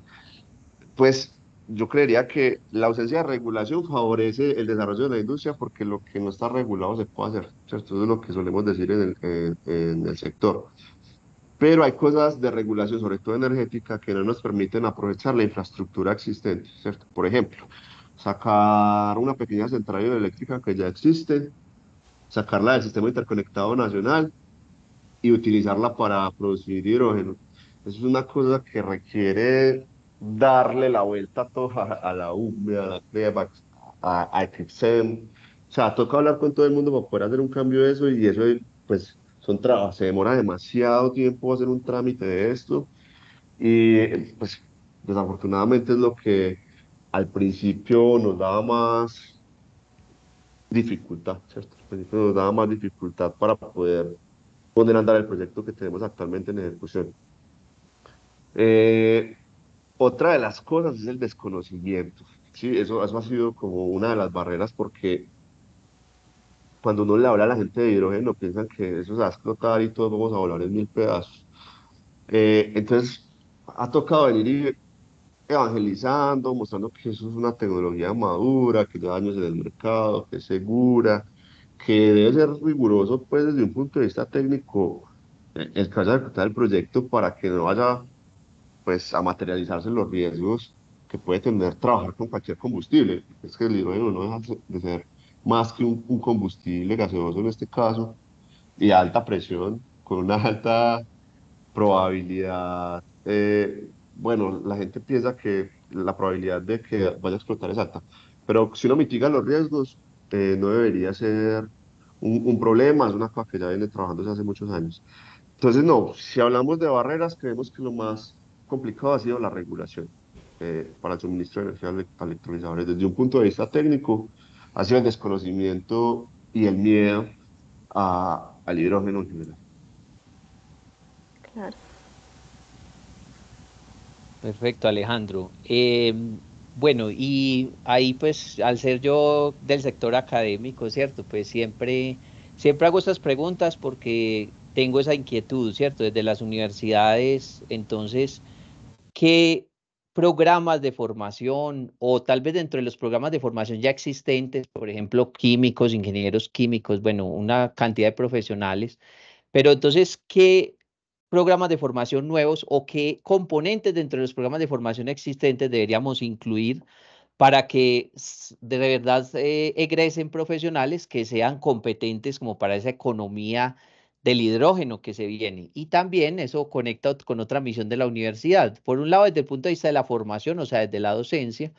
pues yo creería que la ausencia de regulación favorece el desarrollo de la industria porque lo que no está regulado se puede hacer, ¿cierto? Eso es lo que solemos decir en el, en el sector. Pero hay cosas de regulación, sobre todo energética, que no nos permiten aprovechar la infraestructura existente, ¿cierto? Por ejemplo, sacar una pequeña central hidroeléctrica que ya existe, sacarla del sistema interconectado nacional y utilizarla para producir hidrógeno. Eso es una cosa que requiere darle la vuelta a, todo, a, la UME, a la CREVAX, a, a O sea, toca hablar con todo el mundo para poder hacer un cambio de eso y eso, pues, son trabas, se demora demasiado tiempo hacer un trámite de esto y pues desafortunadamente es lo que al principio nos daba más dificultad, ¿cierto? Al principio nos daba más dificultad para poder poner a andar el proyecto que tenemos actualmente en ejecución. Eh, otra de las cosas es el desconocimiento, Sí, eso, ha sido como una de las barreras porque cuando uno le habla a la gente de hidrógeno piensan que eso se va a explotar y todos vamos a volar en mil pedazos. Eh, entonces, ha tocado venir evangelizando, mostrando que eso es una tecnología madura, que lleva años en el mercado, que es segura, que debe ser riguroso, pues desde un punto de vista técnico, eh, el que vaya a ejecutar el proyecto para que no vaya pues a materializarse los riesgos que puede tener trabajar con cualquier combustible. Es que el hidrógeno no deja de ser más que un, un combustible gaseoso en este caso, y a alta presión, con una alta probabilidad eh, bueno, la gente piensa que la probabilidad de que vaya a explotar es alta, pero si uno mitiga los riesgos, eh, no debería ser un, un, problema, es una cosa que ya viene trabajando desde hace muchos años. Entonces, no, si hablamos de barreras, creemos que lo más complicado ha sido la regulación eh, para el suministro de energía a electrolizadores. Desde un punto de vista técnico, ha sido el desconocimiento y el miedo a, al hidrógeno en general. Claro. Perfecto, Alejandro. Eh, bueno, y ahí pues al ser yo del sector académico, ¿cierto? Pues siempre, siempre hago estas preguntas porque tengo esa inquietud, ¿cierto? Desde las universidades, entonces, ¿qué programas de formación o tal vez dentro de los programas de formación ya existentes, por ejemplo, químicos, ingenieros químicos, bueno, una cantidad de profesionales, pero entonces, ¿qué programas de formación nuevos o qué componentes dentro de los programas de formación existentes deberíamos incluir para que de verdad eh, egresen profesionales que sean competentes como para esa economía del hidrógeno que se viene. Y también eso conecta con otra misión de la universidad. Por un lado, desde el punto de vista de la formación, o sea, desde la docencia,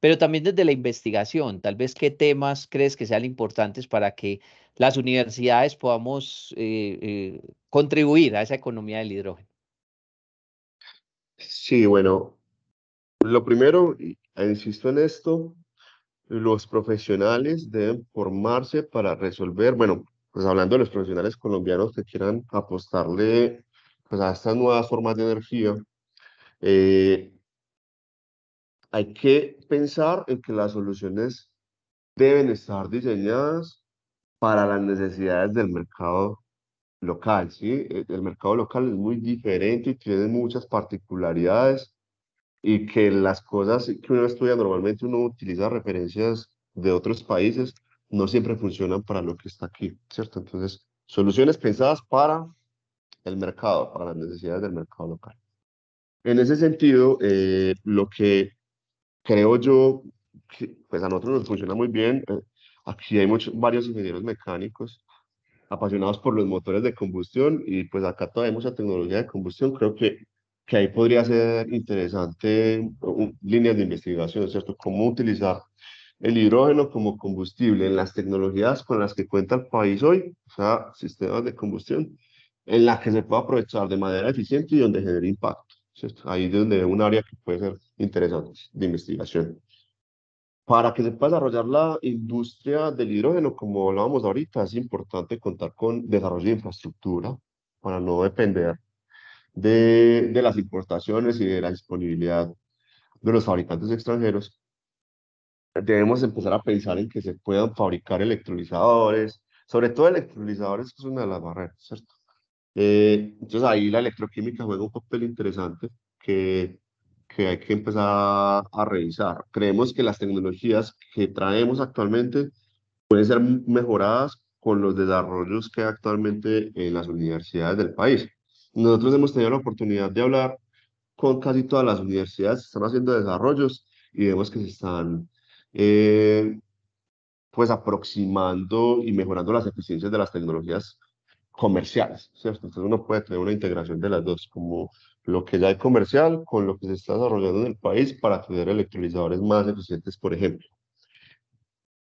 pero también desde la investigación. Tal vez qué temas crees que sean importantes para que las universidades podamos eh, eh, contribuir a esa economía del hidrógeno. Sí, bueno, lo primero, e insisto en esto, los profesionales deben formarse para resolver, bueno, pues hablando de los profesionales colombianos que quieran apostarle pues, a estas nuevas formas de energía, eh, hay que pensar en que las soluciones deben estar diseñadas para las necesidades del mercado local, ¿sí? E, el mercado local es muy diferente y tiene muchas particularidades y que las cosas que uno estudia normalmente, uno utiliza referencias de otros países, no siempre funcionan para lo que está aquí, ¿cierto? Entonces, soluciones pensadas para el mercado, para las necesidades del mercado local. En ese sentido, eh, lo que creo yo, que, pues a nosotros nos funciona muy bien, eh, aquí hay muchos, varios ingenieros mecánicos apasionados por los motores de combustión y pues acá todavía hay mucha tecnología de combustión, creo que, que ahí podría ser interesante líneas de investigación, ¿cierto? Cómo utilizar el hidrógeno como combustible en las tecnologías con las que cuenta el país hoy, o sea, sistemas de combustión, en las que se pueda aprovechar de manera eficiente y donde genere impacto. ¿cierto? Ahí es donde un área que puede ser interesante de investigación. Para que se pueda desarrollar la industria del hidrógeno, como hablábamos ahorita, es importante contar con desarrollo de infraestructura para no depender de, de las importaciones y de la disponibilidad de los fabricantes extranjeros. Debemos empezar a pensar en que se puedan fabricar electrolizadores, sobre todo electrolizadores, que es una de las barreras, ¿cierto? Eh, entonces ahí la electroquímica juega un papel interesante que que hay que empezar a, revisar. Creemos que las tecnologías que traemos actualmente pueden ser mejoradas con los desarrollos que hay actualmente en las universidades del país. Nosotros hemos tenido la oportunidad de hablar con casi todas las universidades están haciendo desarrollos y vemos que se están eh, pues aproximando y mejorando las eficiencias de las tecnologías comerciales, ¿cierto? Entonces uno puede tener una integración de las dos, como lo que ya hay comercial con lo que se está desarrollando en el país para tener electrolizadores más eficientes, por ejemplo.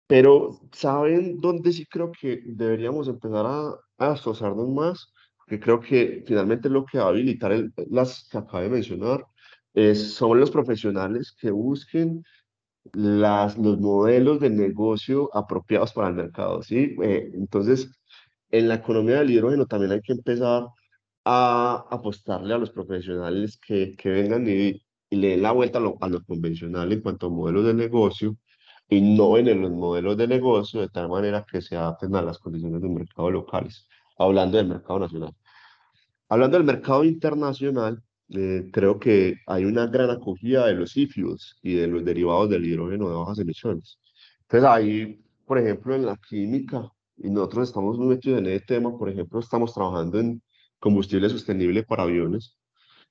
Pero, ¿saben dónde sí creo que deberíamos empezar a, a asociarnos más? Que creo que finalmente lo que va a habilitar el, las que acabo de mencionar es, son los profesionales que busquen las, los modelos de negocio apropiados para el mercado, ¿sí? Eh, entonces, en la economía del hidrógeno también hay que empezar a apostarle a los profesionales que, que vengan y y le den la vuelta a lo, a lo convencional en cuanto a modelos de negocio no en los modelos de negocio de tal manera que se adapten a las condiciones del mercado locales, hablando del mercado nacional. Hablando del mercado internacional, eh, creo que hay una gran acogida de los e-fuels y de los derivados del hidrógeno de bajas emisiones. Entonces ahí, por ejemplo, en la química, y nosotros estamos muy metidos en ese tema, por ejemplo, estamos trabajando en combustible sostenible para aviones,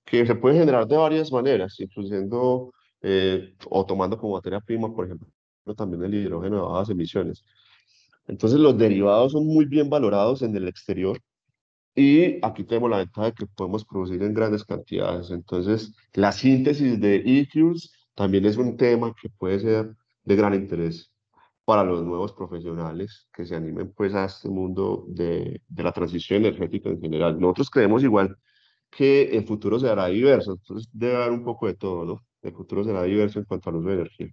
que se puede generar de varias maneras, incluyendo eh, o tomando como materia prima, por ejemplo, también el hidrógeno de bajas emisiones. Entonces los derivados son muy bien valorados en el exterior y aquí tenemos la ventaja de que podemos producir en grandes cantidades. Entonces la síntesis de e-fuels también es un tema que puede ser de gran interés para los nuevos profesionales que se animen pues a este mundo de, de la transición energética en general. Nosotros creemos igual que el futuro será diverso, entonces debe haber un poco de todo, ¿no? El futuro será diverso en cuanto al uso de energía.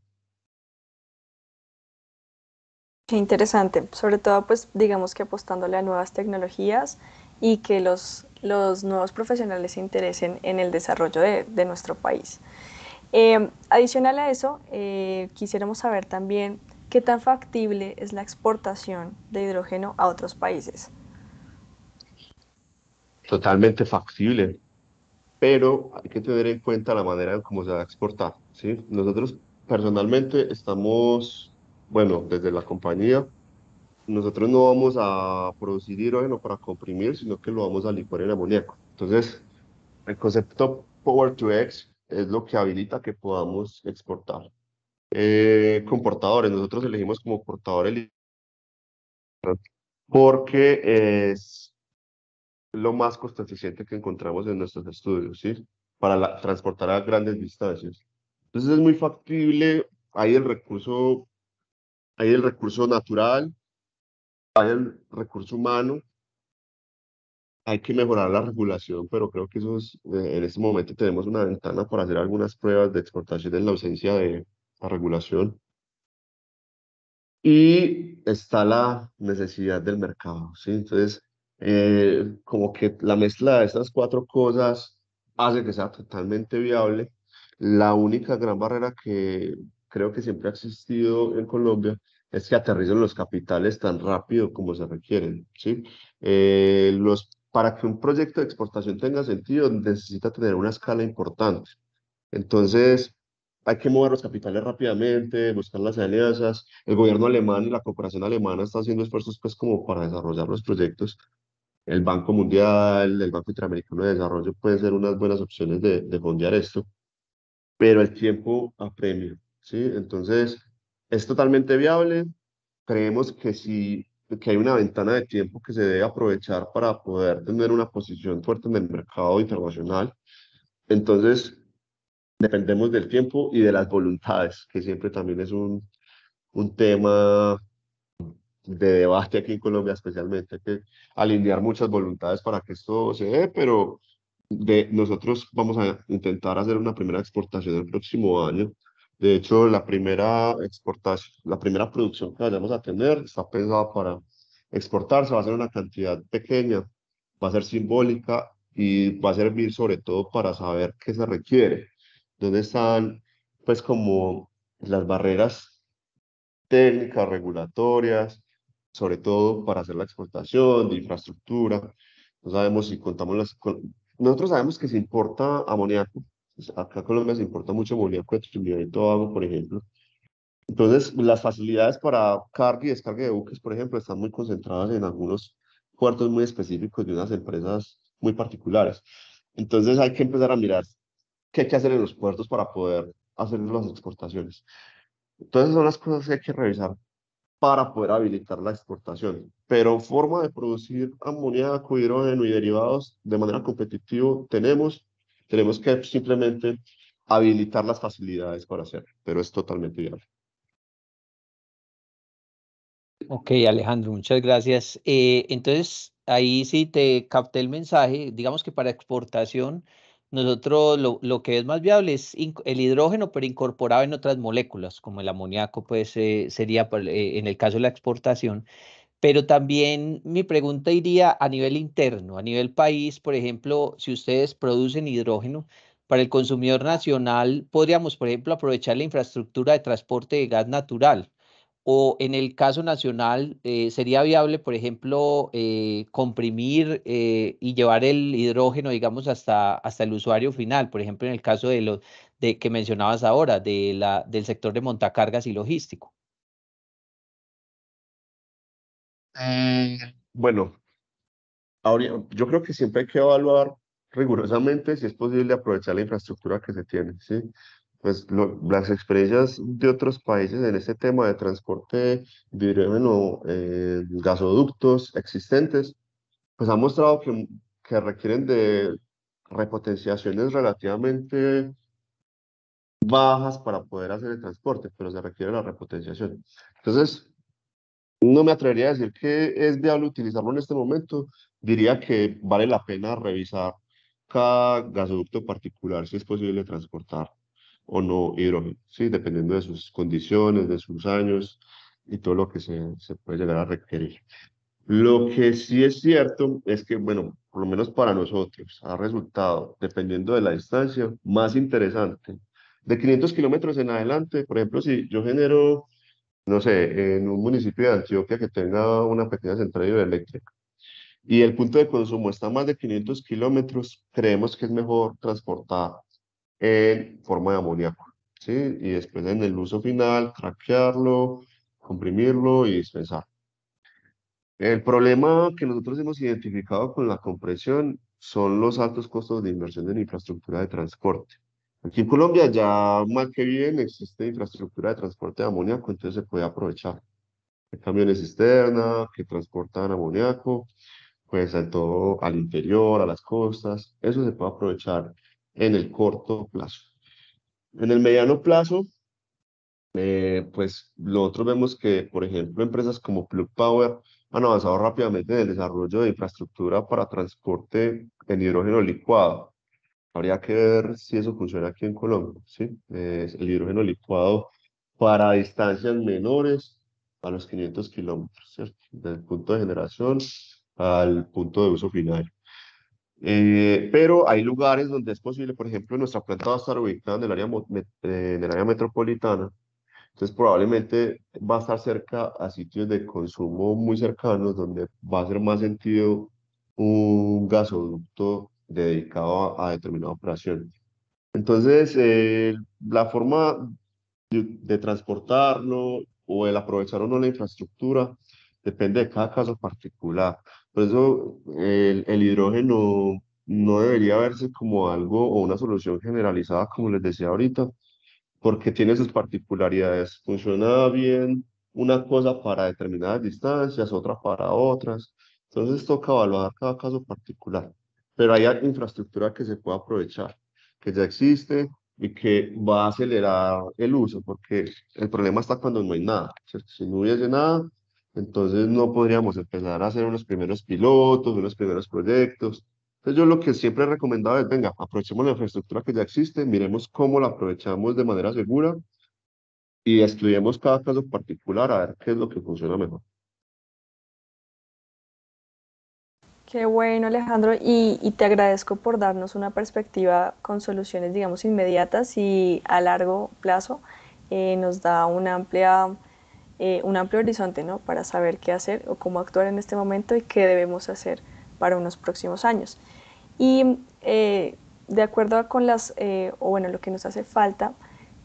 Qué interesante, sobre todo pues digamos que apostándole a nuevas tecnologías y que los, los nuevos profesionales se interesen en el desarrollo de, de nuestro país. Eh, adicional a eso, eh, quisiéramos saber también ¿Qué tan factible es la exportación de hidrógeno a otros países? Totalmente factible, pero hay que tener en cuenta la manera en cómo se va a exportar. ¿sí? Nosotros personalmente estamos, bueno, desde la compañía, nosotros no vamos a producir hidrógeno para comprimir, sino que lo vamos a licuar en amoníaco. Entonces, el concepto Power to X es lo que habilita que podamos exportar eh, con portadores. Nosotros elegimos como portadores porque es lo más costo eficiente que encontramos en nuestros estudios, ¿sí? Para transportar a grandes distancias. Entonces es muy factible, hay el recurso, hay el recurso natural, hay el recurso humano, hay que mejorar la regulación, pero creo que eso es, eh, en este momento tenemos una ventana para hacer algunas pruebas de exportación en la ausencia de, la regulación. Y está la necesidad del mercado, ¿sí? Entonces, eh, como que la mezcla de estas cuatro cosas hace que sea totalmente viable. La única gran barrera que creo que siempre ha existido en Colombia es que aterricen los capitales tan rápido como se requieren, ¿sí? Eh, los, para que un proyecto de exportación tenga sentido, necesita tener una escala importante. Entonces, hay que mover los capitales rápidamente, buscar las alianzas. El gobierno alemán y la cooperación alemana están haciendo esfuerzos pues como para desarrollar los proyectos. El Banco Mundial, el Banco Interamericano de Desarrollo pueden ser unas buenas opciones de, de fondear esto, pero el tiempo apremia, ¿sí? Entonces, es totalmente viable. Creemos que si que hay una ventana de tiempo que se debe aprovechar para poder tener una posición fuerte en el mercado internacional. Entonces, dependemos del tiempo y de las voluntades, que siempre también es un, un tema de debate aquí en Colombia especialmente, hay que alinear muchas voluntades para que esto se dé, pero de, nosotros vamos a intentar hacer una primera exportación el próximo año. De hecho, la primera exportación, la primera producción que vayamos a tener está pensada para exportarse, va a ser una cantidad pequeña, va a ser simbólica y va a servir sobre todo para saber qué se requiere dónde están, pues, como las barreras técnicas, regulatorias, sobre todo para hacer la exportación de infraestructura. No sabemos si contamos las... Nosotros sabemos que se importa amoníaco. Pues, acá Colombia se importa mucho Trinidad y Tobago, por ejemplo. Entonces, las facilidades para carga y descarga de buques, por ejemplo, están muy concentradas en algunos puertos muy específicos de unas empresas muy particulares. Entonces, hay que empezar a mirar qué hay que hacer en los puertos para poder hacer las exportaciones. Entonces son las cosas que hay que revisar para poder habilitar la exportación. Pero forma de producir amoníaco, hidrógeno y derivados de manera competitiva tenemos, tenemos que simplemente habilitar las facilidades para hacerlo, pero es totalmente viable. Ok, Alejandro, muchas gracias. Eh, entonces, ahí sí te capté el mensaje. Digamos que para exportación nosotros lo, lo, que es más viable es el hidrógeno, pero incorporado en otras moléculas, como el amoníaco, pues eh, sería eh, en el caso de la exportación. Pero también mi pregunta iría a nivel interno, a nivel país, por ejemplo, si ustedes producen hidrógeno, para el consumidor nacional, podríamos, por ejemplo, aprovechar la infraestructura de transporte de gas natural. O en el caso nacional, eh, sería viable, por ejemplo, eh, comprimir eh, y llevar el hidrógeno, digamos, hasta, hasta el usuario final. Por ejemplo, en el caso de lo de, que mencionabas ahora, de la, del sector de montacargas y logístico. Bueno, ahora, yo creo que siempre hay que evaluar rigurosamente si es posible aprovechar la infraestructura que se tiene, ¿sí? Pues las experiencias de otros países en este tema de transporte de hidrógeno, eh, gasoductos existentes, pues han mostrado que, que requieren de repotenciaciones relativamente bajas para poder hacer el transporte, pero se requiere la repotenciación. Entonces, no me atrevería a decir que es viable utilizarlo en este momento. Diría que vale la pena revisar cada gasoducto particular si es posible transportar o no hidrógeno, ¿sí? dependiendo de sus condiciones, de sus años y todo lo que se, se puede llegar a requerir. Lo que sí es cierto es que, bueno, por lo menos para nosotros, ha resultado, dependiendo de la distancia, más interesante. De 500 kilómetros en adelante, por ejemplo, si yo genero, no sé, en un municipio de Antioquia que tenga una pequeña central hidroeléctrica, y el punto de consumo está más de 500 kilómetros, creemos que es mejor transportar en forma de amoníaco, ¿sí? Y después en el uso final, craquearlo, comprimirlo y dispensar. El problema que nosotros hemos identificado con la compresión son los altos costos de inversión en infraestructura de transporte. Aquí en Colombia ya mal que bien existe infraestructura de transporte de amoníaco, entonces se puede aprovechar. Hay camiones cisterna que transportan amoníaco, pues al todo al interior, a las costas, eso se puede aprovechar en el corto plazo. En el mediano plazo, eh, pues nosotros vemos que, por ejemplo, empresas como Plug Power han avanzado rápidamente en el desarrollo de infraestructura para transporte en hidrógeno licuado. Habría que ver si eso funciona aquí en Colombia, ¿sí? el hidrógeno licuado para distancias menores a los 500 kilómetros, ¿cierto? Desde el punto de generación al punto de uso final. Eh, pero hay lugares donde es posible, por ejemplo, nuestra planta va a estar ubicada en el área, eh, en el área metropolitana, entonces probablemente va a estar cerca a sitios de consumo muy cercanos donde va a ser más sentido un gasoducto dedicado a, determinada operación. Entonces, eh, la forma de, de, transportarlo o el aprovechar o no la infraestructura depende de cada caso particular. Por eso el, el hidrógeno no debería verse como algo o una solución generalizada, como les decía ahorita, porque tiene sus particularidades. Funciona bien una cosa para determinadas distancias, otra para otras. Entonces toca evaluar cada caso particular. Pero hay infraestructura que se puede aprovechar, que ya existe y que va a acelerar el uso, porque el problema está cuando no hay nada. Si no hubiese nada, entonces no podríamos empezar a hacer unos primeros pilotos, unos primeros proyectos. Entonces yo lo que siempre he recomendado es, venga, aprovechemos la infraestructura que ya existe, miremos cómo la aprovechamos de manera segura y estudiemos cada caso particular a ver qué es lo que funciona mejor. Qué bueno, Alejandro, y, te agradezco por darnos una perspectiva con soluciones, digamos, inmediatas y a largo plazo. Eh, nos da una amplia eh, un amplio horizonte ¿no? para saber qué hacer o cómo actuar en este momento y qué debemos hacer para unos próximos años. Y eh, de acuerdo con las, o bueno, lo que nos hace falta,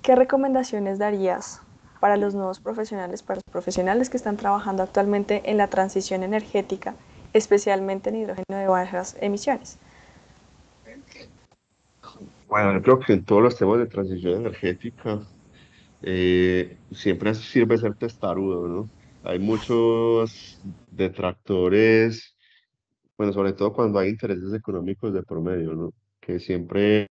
¿qué recomendaciones darías para los nuevos profesionales, para los profesionales que están trabajando actualmente en la transición energética, especialmente en hidrógeno de bajas emisiones? Bueno, yo creo que en todos los temas de transición energética eh, siempre sirve ser testarudo, ¿no? Hay muchos detractores, bueno, sobre todo cuando hay intereses económicos de promedio, ¿no? Que siempre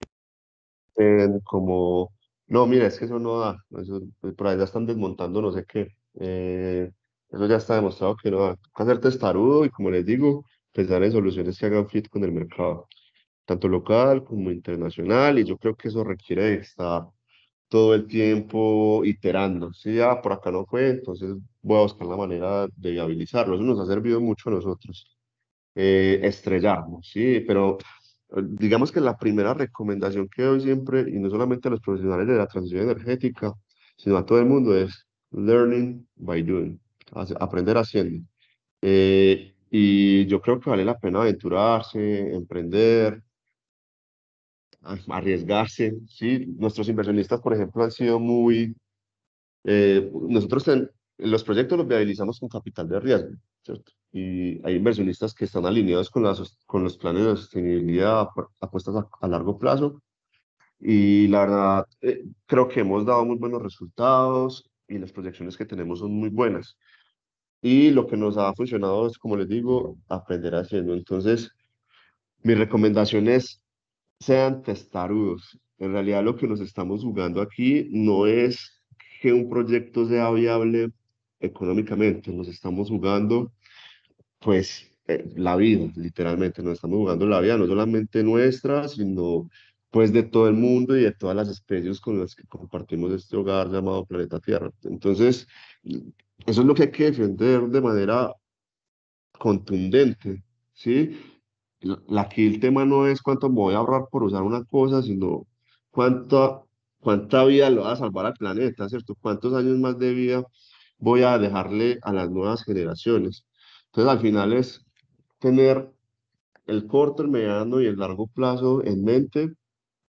como, no, mira, es que eso no da, eso, por ahí ya están desmontando no sé qué. Eh, eso ya está demostrado que no. Hay que ser testarudo y como les digo, pensar en soluciones que hagan fit con el mercado, tanto local como internacional, y yo creo que eso requiere estar todo el tiempo iterando. Si ya por acá no fue, entonces voy a buscar la manera de viabilizarlo. Eso nos ha servido mucho a nosotros. Eh, estrellarnos, sí, pero digamos que la primera recomendación que doy siempre, y no solamente a los profesionales de la transición energética, sino a todo el mundo, es learning by doing, aprender haciendo. Eh, y yo creo que vale la pena aventurarse, emprender, arriesgarse. ¿sí? Nuestros inversionistas, por ejemplo, han sido muy... Eh, nosotros los proyectos los viabilizamos con capital de riesgo, ¿cierto? Y hay inversionistas que están alineados con, las, con los planes de sostenibilidad apuestas a, largo plazo. Y la verdad, eh, creo que hemos dado muy buenos resultados y las proyecciones que tenemos son muy buenas. Y lo que nos ha funcionado es, como les digo, aprender haciendo. Entonces, mi recomendación es, sean testarudos. En realidad lo que nos estamos jugando aquí no es que un proyecto sea viable económicamente, nos estamos jugando pues eh, la vida, literalmente, nos estamos jugando la vida, no solamente nuestra, sino pues de todo el mundo y de todas las especies con las que compartimos este hogar llamado planeta Tierra. Entonces, eso es lo que hay que defender de manera contundente, ¿sí? Aquí el tema no es cuánto me voy a ahorrar por usar una cosa, sino cuánta, cuánta vida lo va a salvar al planeta, ¿cierto? ¿Cuántos años más de vida voy a dejarle a las nuevas generaciones? Entonces, al final es tener el corto, el mediano y el largo plazo en mente,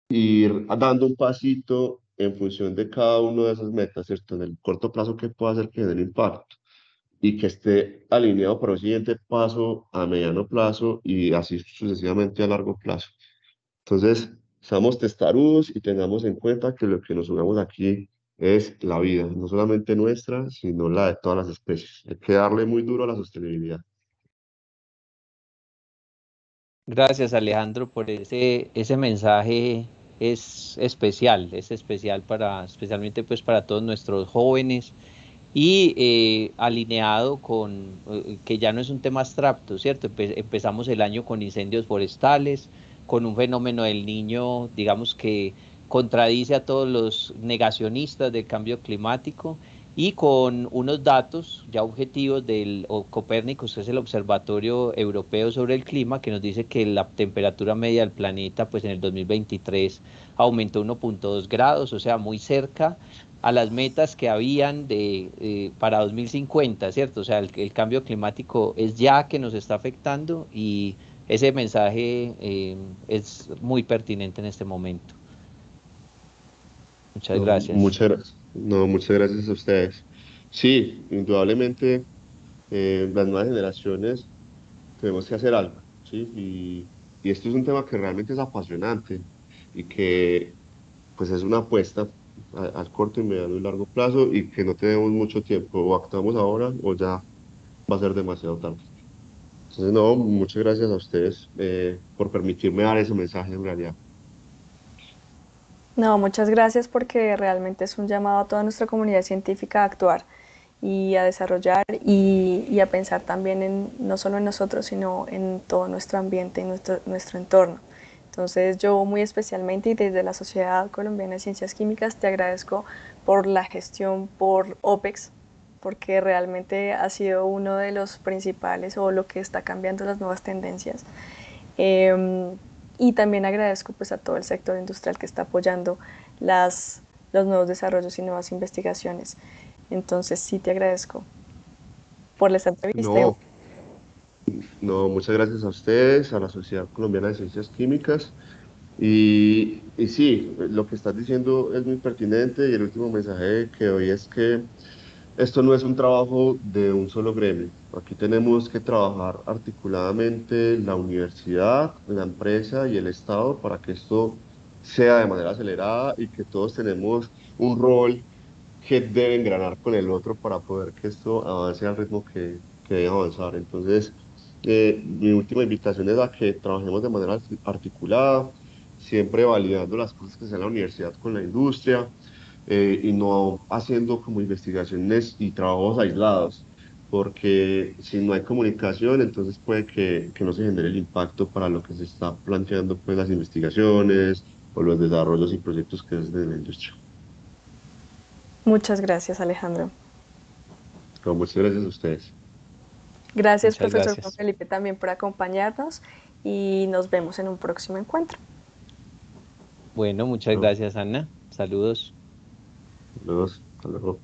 ir dando un pasito en función de cada uno de esas metas, ¿cierto? En el corto plazo, ¿qué puede hacer que genere impacto? Y que esté alineado para el siguiente paso a mediano plazo y así sucesivamente a largo plazo. Entonces, seamos testarudos y tengamos en cuenta que lo que nos jugamos aquí es la vida, no solamente nuestra, sino la de todas las especies. Hay que darle muy duro a la sostenibilidad. Gracias Alejandro por ese, ese mensaje es especial, es especial para, especialmente pues para todos nuestros jóvenes y eh, alineado con eh, que ya no es un tema abstracto, ¿cierto? empezamos el año con incendios forestales, con un fenómeno del niño, digamos que contradice a todos los negacionistas del cambio climático y con unos datos ya objetivos del Copérnicus, que es el Observatorio Europeo sobre el Clima, que nos dice que la temperatura media del planeta pues en el 2023 aumentó 1.2 grados, o sea, muy cerca a las metas que habían de, eh, para 2050, ¿cierto? O sea, el, cambio climático es ya que nos está afectando y ese mensaje eh, es muy pertinente en este momento. Muchas gracias. Muchas gracias. No, muchas gracias a ustedes. Sí, indudablemente eh, las nuevas generaciones tenemos que hacer algo, ¿sí? Y, esto es un tema que realmente es apasionante y que pues es una apuesta al corto, y mediano y largo plazo y que no tenemos mucho tiempo, o actuamos ahora o ya va a ser demasiado tarde. Entonces, no, muchas gracias a ustedes eh, por permitirme dar ese mensaje en realidad. No, muchas gracias porque realmente es un llamado a toda nuestra comunidad científica a actuar y a desarrollar y, a pensar también en no solo en nosotros, sino en todo nuestro ambiente y nuestro, nuestro entorno. Entonces yo muy especialmente y desde la Sociedad Colombiana de Ciencias Químicas te agradezco por la gestión por OPEX, porque realmente ha sido uno de los principales o lo que está cambiando las nuevas tendencias. Em, y también agradezco pues a todo el sector industrial que está apoyando las, los nuevos desarrollos y nuevas investigaciones. Entonces sí te agradezco por la entrevista. No, no, muchas gracias a ustedes, a la Sociedad Colombiana de Ciencias Químicas. Y, y sí, lo que estás diciendo es muy pertinente y el último mensaje que doy es que esto no es un trabajo de un solo gremio. Aquí tenemos que trabajar articuladamente la universidad, la empresa y el Estado para que esto sea de manera acelerada y que todos tenemos un rol que debe engranar con el otro para poder que esto avance al ritmo que, que debe avanzar. Entonces, eh, mi última invitación es a que trabajemos de manera articulada, siempre validando las cosas que sea la universidad con la industria, eh, y no haciendo como investigaciones y trabajos aislados, porque si no hay comunicación, entonces puede que, que no se genere el impacto para lo que se está planteando pues las investigaciones o los desarrollos y proyectos que es de la industria. Muchas gracias, Alejandro. muchas gracias a ustedes. Gracias, profesor Juan Felipe, también por acompañarnos y nos vemos en un próximo encuentro. Bueno, muchas gracias, Ana. Saludos. Saludos. Hasta luego.